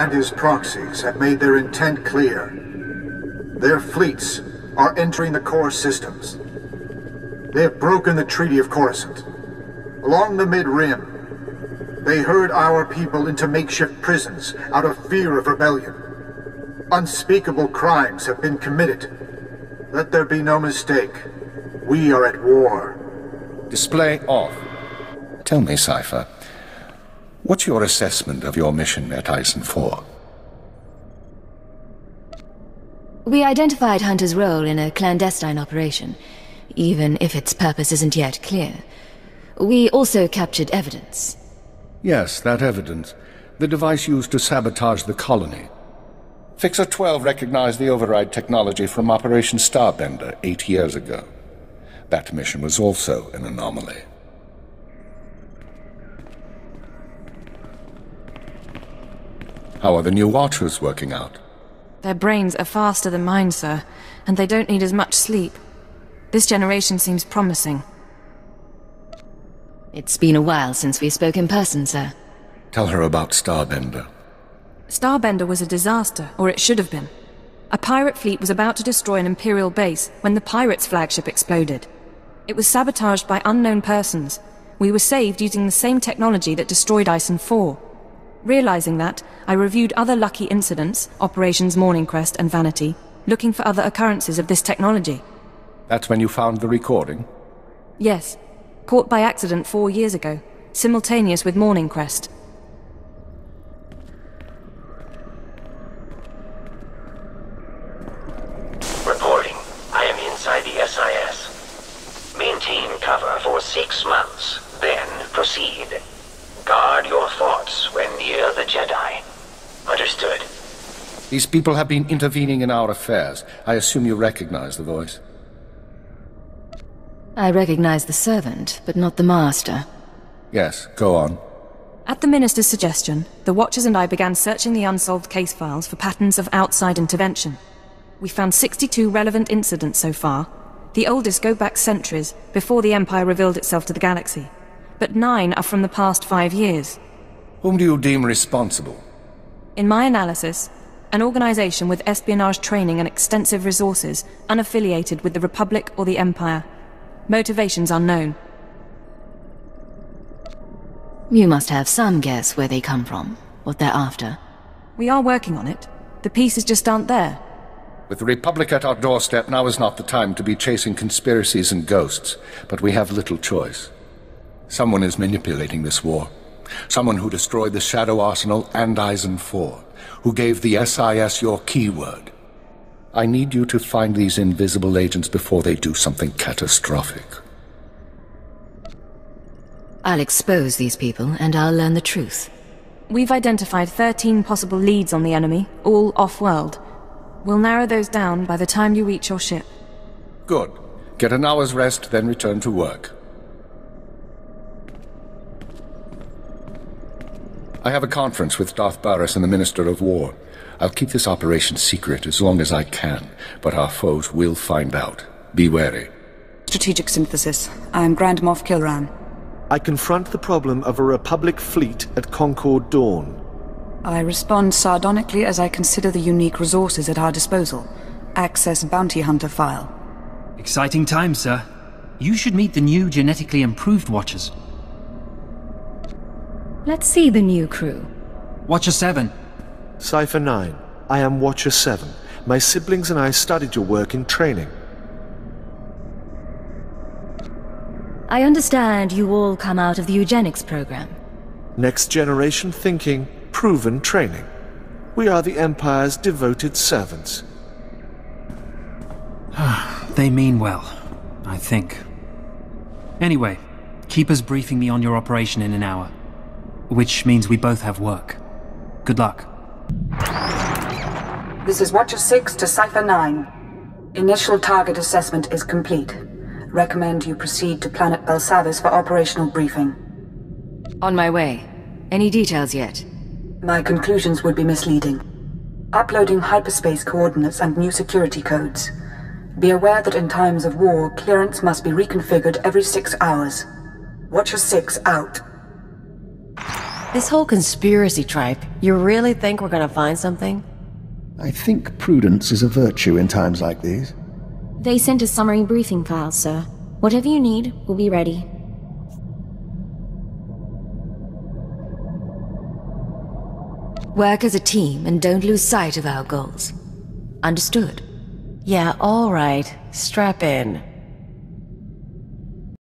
and his proxies have made their intent clear. Their fleets are entering the core systems. They have broken the Treaty of Coruscant. Along the Mid-Rim, they herd our people into makeshift prisons out of fear of rebellion. Unspeakable crimes have been committed. Let there be no mistake. We are at war. Display off. Tell me, Cipher, what's your assessment of your mission at Ison 4? We identified Hunter's role in a clandestine operation, even if its purpose isn't yet clear. We also captured evidence. Yes, that evidence. The device used to sabotage the colony. Fixer 12 recognized the override technology from Operation Starbender eight years ago. That mission was also an anomaly. How are the new Watchers working out? Their brains are faster than mine, sir, and they don't need as much sleep. This generation seems promising. It's been a while since we spoke in person, sir. Tell her about Starbender. Starbender was a disaster, or it should have been. A pirate fleet was about to destroy an Imperial base when the pirates' flagship exploded. It was sabotaged by unknown persons. We were saved using the same technology that destroyed Ison 4. Realizing that, I reviewed other lucky incidents, Operations Morning Crest and Vanity, looking for other occurrences of this technology. That's when you found the recording? Yes. Caught by accident four years ago, simultaneous with Morning Crest. Reporting. I am inside the SIS. Maintain cover for six months, then proceed. Guard your thoughts when near the Jedi. Understood. These people have been intervening in our affairs. I assume you recognize the voice. I recognize the servant, but not the master. Yes, go on. At the Minister's suggestion, the Watchers and I began searching the unsolved case files for patterns of outside intervention. We found 62 relevant incidents so far. The oldest go back centuries, before the Empire revealed itself to the galaxy. But nine are from the past five years. Whom do you deem responsible? In my analysis, an organization with espionage training and extensive resources, unaffiliated with the Republic or the Empire. Motivations unknown. You must have some guess where they come from, what they're after. We are working on it. The pieces just aren't there. With the Republic at our doorstep, now is not the time to be chasing conspiracies and ghosts, but we have little choice. Someone is manipulating this war. Someone who destroyed the Shadow Arsenal and Ison 4, who gave the SIS your keyword. I need you to find these invisible agents before they do something catastrophic. I'll expose these people, and I'll learn the truth. We've identified 13 possible leads on the enemy, all off-world. We'll narrow those down by the time you reach your ship. Good. Get an hour's rest, then return to work. I have a conference with Darth Baras and the Minister of War. I'll keep this operation secret as long as I can, but our foes will find out. Be wary. Strategic synthesis. I am Grand Moff Kilran. I confront the problem of a Republic fleet at Concord Dawn. I respond sardonically as I consider the unique resources at our disposal. Access Bounty Hunter file. Exciting times, sir. You should meet the new genetically improved Watchers. Let's see the new crew. Watcher 7. Cipher 9. I am Watcher 7. My siblings and I studied your work in training. I understand you all come out of the eugenics program. Next generation thinking, proven training. We are the Empire's devoted servants. they mean well, I think. Anyway, keep us briefing me on your operation in an hour. Which means we both have work. Good luck. This is Watcher 6 to Cipher 9. Initial target assessment is complete. Recommend you proceed to Planet Belsavis for operational briefing. On my way. Any details yet? My conclusions would be misleading. Uploading hyperspace coordinates and new security codes. Be aware that in times of war, clearance must be reconfigured every six hours. Watcher 6 out. This whole conspiracy tripe, you really think we're gonna find something? I think prudence is a virtue in times like these. They sent a summary briefing file, sir. Whatever you need, we'll be ready. Work as a team and don't lose sight of our goals. Understood? Yeah, alright. Strap in.